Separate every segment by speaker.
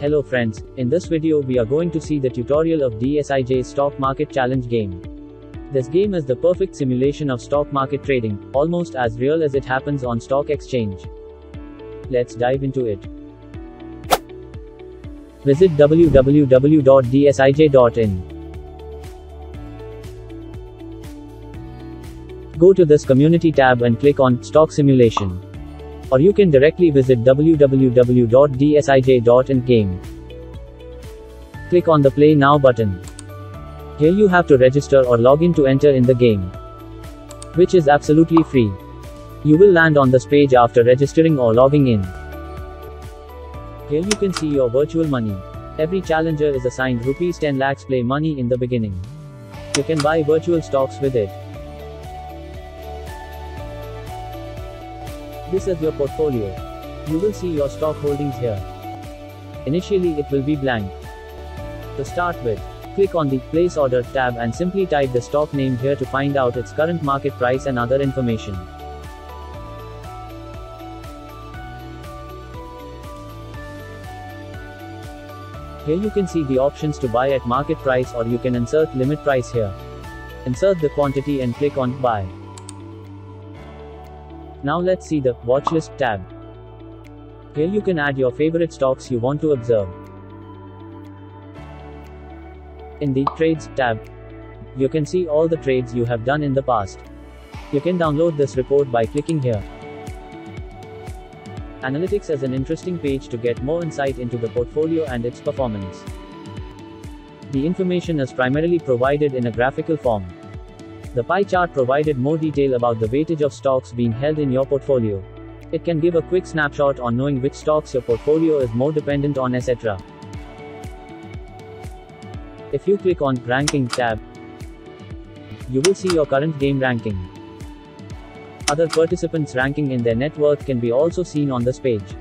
Speaker 1: Hello friends, in this video we are going to see the tutorial of DSIJ's Stock Market Challenge game. This game is the perfect simulation of stock market trading, almost as real as it happens on stock exchange. Let's dive into it. Visit www.dsij.in. Go to this community tab and click on Stock Simulation. Or you can directly visit www.dsij.in game. Click on the Play Now button. Here you have to register or log in to enter in the game, which is absolutely free. You will land on this page after registering or logging in. Here you can see your virtual money. Every challenger is assigned rupees 10 lakhs play money in the beginning. You can buy virtual stocks with it. This is your portfolio. You will see your stock holdings here. Initially it will be blank. To start with, click on the Place Order tab and simply type the stock name here to find out its current market price and other information. Here you can see the options to buy at market price or you can insert limit price here. Insert the quantity and click on Buy. Now let's see the Watchlist tab. Here you can add your favorite stocks you want to observe. In the Trades tab, you can see all the trades you have done in the past. You can download this report by clicking here. Analytics is an interesting page to get more insight into the portfolio and its performance. The information is primarily provided in a graphical form. The pie chart provided more detail about the weightage of stocks being held in your portfolio. It can give a quick snapshot on knowing which stocks your portfolio is more dependent on etc. If you click on Ranking tab, you will see your current game ranking. Other participants' ranking in their net worth can be also seen on this page.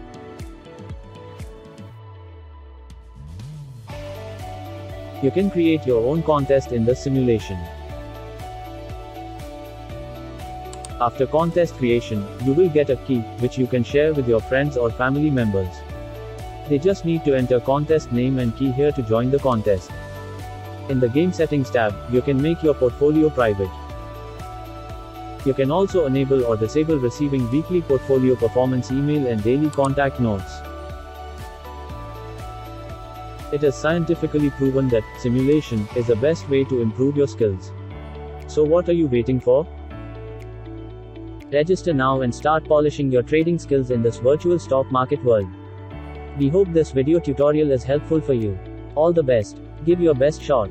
Speaker 1: You can create your own contest in this simulation. After contest creation, you will get a key, which you can share with your friends or family members. They just need to enter contest name and key here to join the contest. In the Game Settings tab, you can make your portfolio private. You can also enable or disable receiving weekly portfolio performance email and daily contact notes. It is scientifically proven that simulation is the best way to improve your skills. So what are you waiting for? Register now and start polishing your trading skills in this virtual stock market world. We hope this video tutorial is helpful for you. All the best. Give your best shot.